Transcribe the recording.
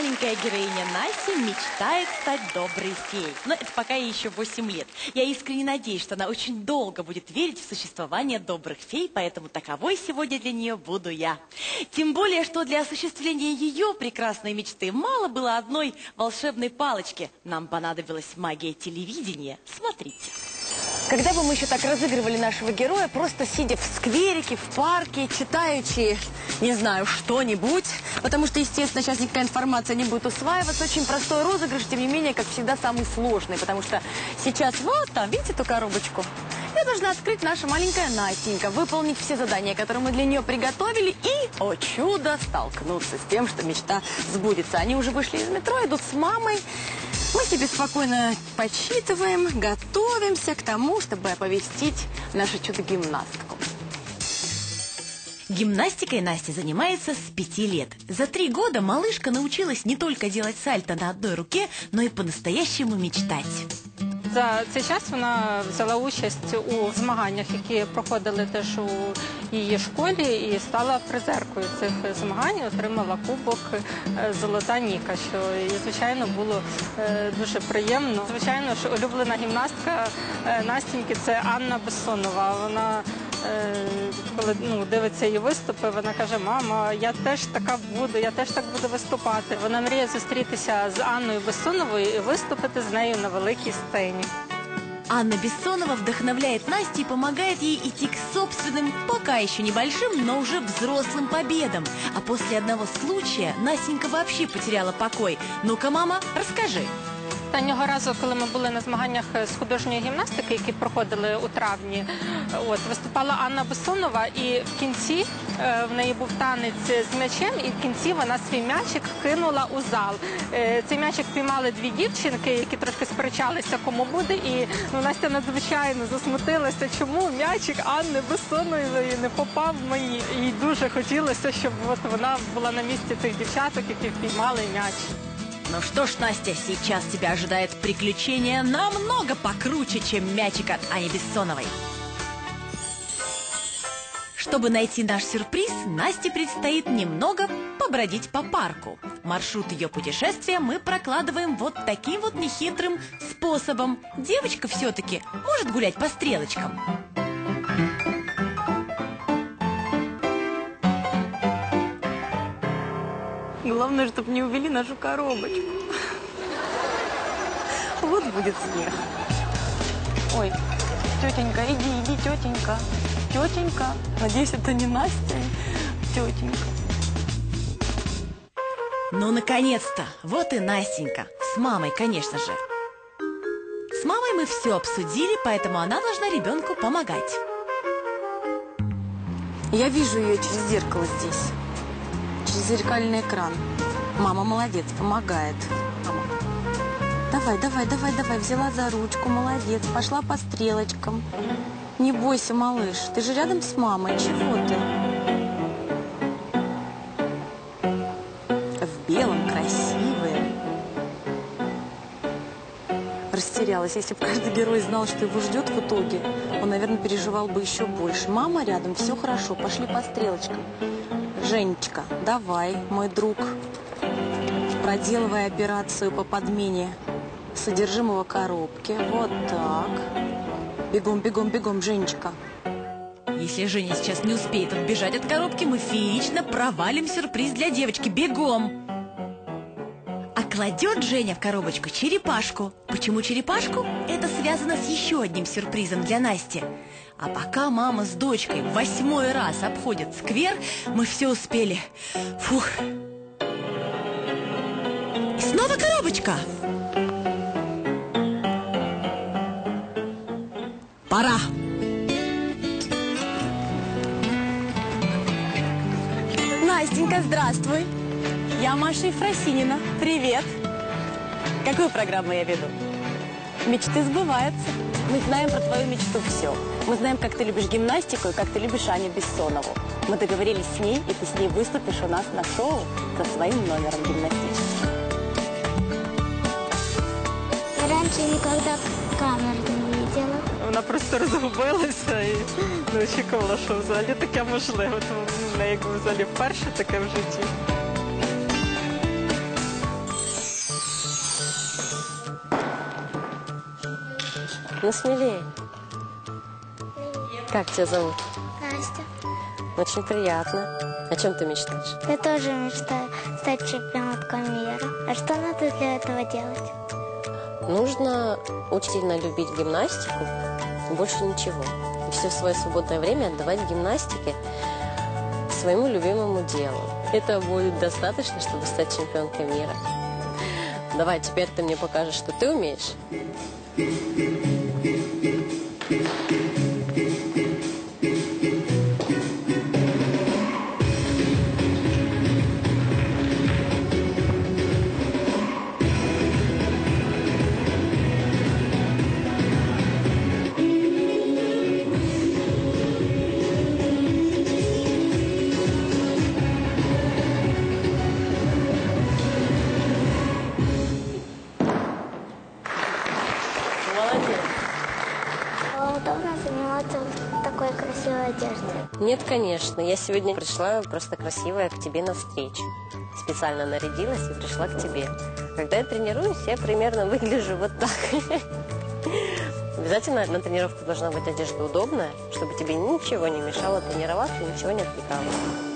маленькая героиня Настя мечтает стать доброй феей. Но это пока ей еще 8 лет. Я искренне надеюсь, что она очень долго будет верить в существование добрых фей, поэтому таковой сегодня для нее буду я. Тем более, что для осуществления ее прекрасной мечты мало было одной волшебной палочки. Нам понадобилась магия телевидения. Смотрите. Когда бы мы еще так разыгрывали нашего героя, просто сидя в скверике, в парке, читаючи, не знаю, что-нибудь, потому что, естественно, сейчас никакая информация не будет усваиваться. Очень простой розыгрыш, тем не менее, как всегда, самый сложный, потому что сейчас вот там, видите эту коробочку? Я должна открыть наша маленькая Настенька, выполнить все задания, которые мы для нее приготовили, и, о чудо, столкнуться с тем, что мечта сбудется. Они уже вышли из метро, идут с мамой. Мы себе спокойно подсчитываем, готовимся к тому, чтобы оповестить нашу чудо-гимнастку. Гимнастикой Настя занимается с пяти лет. За три года малышка научилась не только делать сальто на одной руке, но и по-настоящему мечтать. За цей час вона взяла участь у змаганнях, які проходили теж у її школі, і стала призеркою цих змагань. Отримала кубок е, Золота Ніка, що і звичайно було е, дуже приємно. Звичайно, що улюблена гімнастка е, Настіньки це Анна Бессонова. Вона е, коли ну, дивиться її виступи, вона каже: Мама, я теж така буду, я теж так буду виступати. Вона мріє зустрітися з Анною Бессоновою і виступити з нею на великій сцені. Анна Бессонова вдохновляет Настю и помогает ей идти к собственным, пока еще небольшим, но уже взрослым победам. А после одного случая Настенька вообще потеряла покой. Ну-ка, мама, расскажи. Останнього разу, коли ми були на змаганнях з художньої гімнастики, які проходили у травні, виступала Анна Бессонова, і в кінці е, в неї був танець з м'ячем, і в кінці вона свій м'ячик кинула у зал. Е, Цей м'ячик піймали дві дівчинки, які трошки сперечалися, кому буде. І ну, Настя надзвичайно засмутилася, чому м'ячик Анни Бессонової не попав в мої. І дуже хотілося, щоб вона була на місці цих дівчаток, які впіймали м'яч. Ну что ж, Настя, сейчас тебя ожидает приключение намного покруче, чем мячик от Ани Бессоновой. Чтобы найти наш сюрприз, Насте предстоит немного побродить по парку. Маршрут ее путешествия мы прокладываем вот таким вот нехитрым способом. Девочка все-таки может гулять по стрелочкам. Главное, чтобы не увели нашу коробочку. Вот будет смех. Ой, тетенька, иди, иди, тетенька. Тетенька. Надеюсь, это не Настя. Тетенька. Ну, наконец-то! Вот и Настенька. С мамой, конечно же. С мамой мы все обсудили, поэтому она должна ребенку помогать. Я вижу ее через зеркало здесь. Зеркальный экран. Мама молодец, помогает. Давай, давай, давай, давай. Взяла за ручку, молодец. Пошла по стрелочкам. Не бойся, малыш. Ты же рядом с мамой. Чего ты? В белом, красивые. Растерялась. Если бы каждый герой знал, что его ждет в итоге, он, наверное, переживал бы еще больше. Мама рядом, все хорошо. Пошли по стрелочкам. Женечка, давай, мой друг, проделывай операцию по подмене содержимого коробки. Вот так. Бегом, бегом, бегом, Женечка. Если Женя сейчас не успеет отбежать от коробки, мы феерично провалим сюрприз для девочки. Бегом! Кладет Женя в коробочку черепашку. Почему черепашку? Это связано с еще одним сюрпризом для Насти. А пока мама с дочкой восьмой раз обходят сквер, мы все успели. Фух. И снова коробочка. Пора. Настенька, здравствуй. Я Маша Ефросинина. Привет. Какую программу я веду? Мечты сбываются. Мы знаем про твою мечту все. Мы знаем, как ты любишь гимнастику и как ты любишь Аню Бессонову. Мы договорились с ней, и ты с ней выступишь у нас на шоу со своим номером гимнастическим. Раньше никогда камер не видела. Вона просто розгубилася і не очікувала, що взагалі таке можливо. Тому в неї якби взагалі вперше таке в житті. Ну, смелее. Как тебя зовут? Настя. Очень приятно. О чем ты мечтаешь? Я тоже мечтаю стать чемпионкой мира. А что надо для этого делать? Нужно очень сильно любить гимнастику, больше ничего. И все свое свободное время отдавать гимнастике, своему любимому делу. Это будет достаточно, чтобы стать чемпионкой мира. Давай, теперь ты мне покажешь, что ты умеешь. Нет, конечно. Я сегодня пришла просто красивая к тебе навстречу. Специально нарядилась и пришла к тебе. Когда я тренируюсь, я примерно выгляжу вот так. Обязательно на тренировку должна быть одежда удобная, чтобы тебе ничего не мешало тренироваться, ничего не отвлекало.